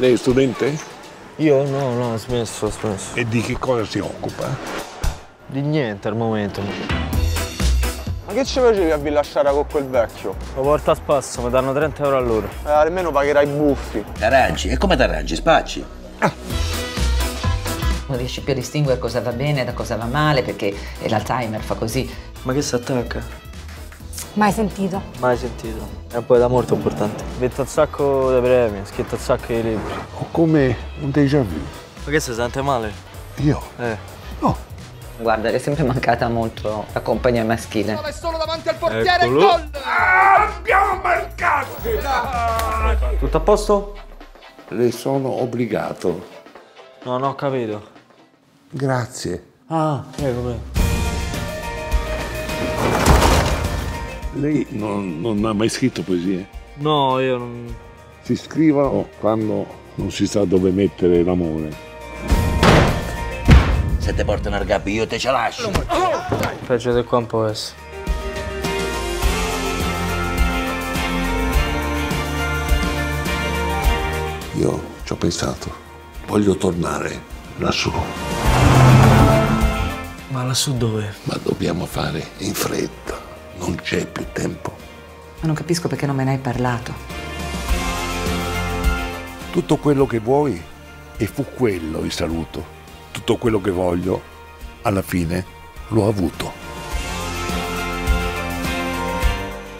Lei è studente? Io no, no, ho smesso, ho smesso. E di che cosa si occupa? Di niente al momento. Ma che ci facevi a Villasciara con quel vecchio? Lo porto a spasso, mi danno 30 euro all'ora. Eh, almeno pagherai i buffi. T'arrangi? E come t'arrangi? Spacci? Non riesci più a distinguere cosa va bene da cosa va male perché l'Alzheimer fa così. Ma che si attacca? Mai sentito. Mai sentito. È un poeta molto importante. Ha vinto un sacco di premi, ha scritto un sacco di libri. Ho come un déjà vu. Ma che si sente male? Io? Eh. No. Guarda, è sempre mancata molto la compagnia maschile. Eccolo. Tutto a posto? Le sono obbligato. No, no, ho capito. Grazie. Ah, prego, prego. Lei non, non ha mai scritto poesie? No, io non... Si scrivono quando non si sa dove mettere l'amore. Se te portano al gabbio io te ce lascio. Peggio di qua non può essere. Io ci ho pensato. Voglio tornare lassù, Ma lassù dove? ma dobbiamo fare in fretta. Non c'è più tempo. Ma non capisco perché non me ne hai parlato. Tutto quello che vuoi e fu quello il saluto. Tutto quello che voglio, alla fine, l'ho avuto.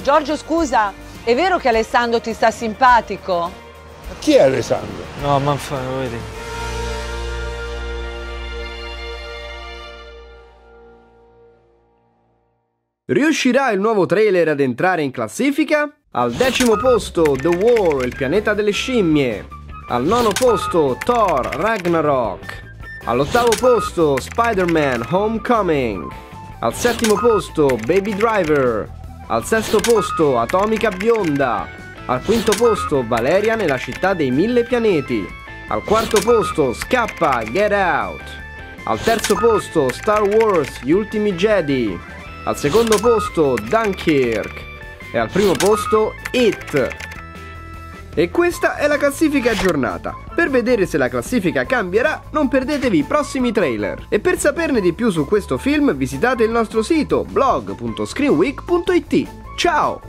Giorgio, scusa, è vero che Alessandro ti sta simpatico? Chi è Alessandro? No, ma fa, lo vedi. Riuscirà il nuovo trailer ad entrare in classifica? Al decimo posto The War, il pianeta delle scimmie. Al nono posto Thor Ragnarok. All'ottavo posto Spider-Man Homecoming. Al settimo posto Baby Driver. Al sesto posto Atomica Bionda. Al quinto posto Valeria nella città dei mille pianeti. Al quarto posto Scappa Get Out. Al terzo posto Star Wars Gli ultimi Jedi. Al secondo posto Dunkirk. E al primo posto It. E questa è la classifica aggiornata. Per vedere se la classifica cambierà, non perdetevi i prossimi trailer. E per saperne di più su questo film, visitate il nostro sito blog.screenweek.it. Ciao!